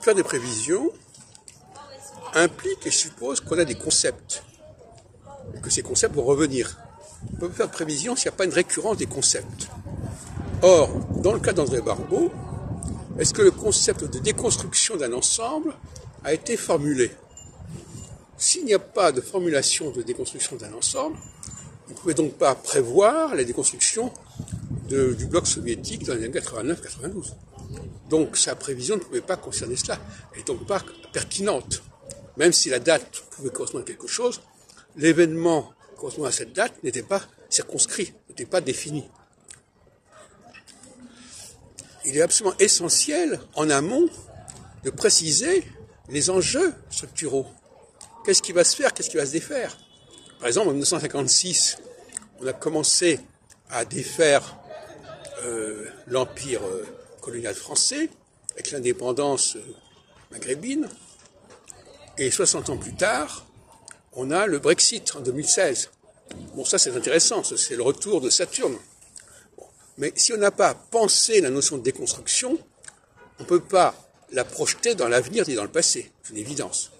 faire des prévisions implique et suppose qu'on a des concepts, et que ces concepts vont revenir. On peut faire prévision s'il n'y a pas une récurrence des concepts. Or, dans le cas d'André Barbeau, est-ce que le concept de déconstruction d'un ensemble a été formulé? S'il n'y a pas de formulation de déconstruction d'un ensemble, vous ne pouvez donc pas prévoir la déconstruction du bloc soviétique dans les années 89-92. Donc sa prévision ne pouvait pas concerner cela. N'est donc pas pertinente. Même si la date pouvait correspondre à quelque chose, l'événement correspondant à cette date n'était pas circonscrit, n'était pas défini. Il est absolument essentiel, en amont, de préciser les enjeux structuraux. Qu'est-ce qui va se faire, qu'est-ce qui va se défaire? Par exemple, en 1956, on a commencé à défaire euh, l'empire euh, colonial français avec l'indépendance euh, maghrébine. Et 60 ans plus tard, on a le Brexit en 2016. Bon, ça c'est intéressant, c'est le retour de Saturne. Mais si on n'a pas pensé la notion de déconstruction, on ne peut pas la projeter dans l'avenir ni dans le passé. C'est une évidence.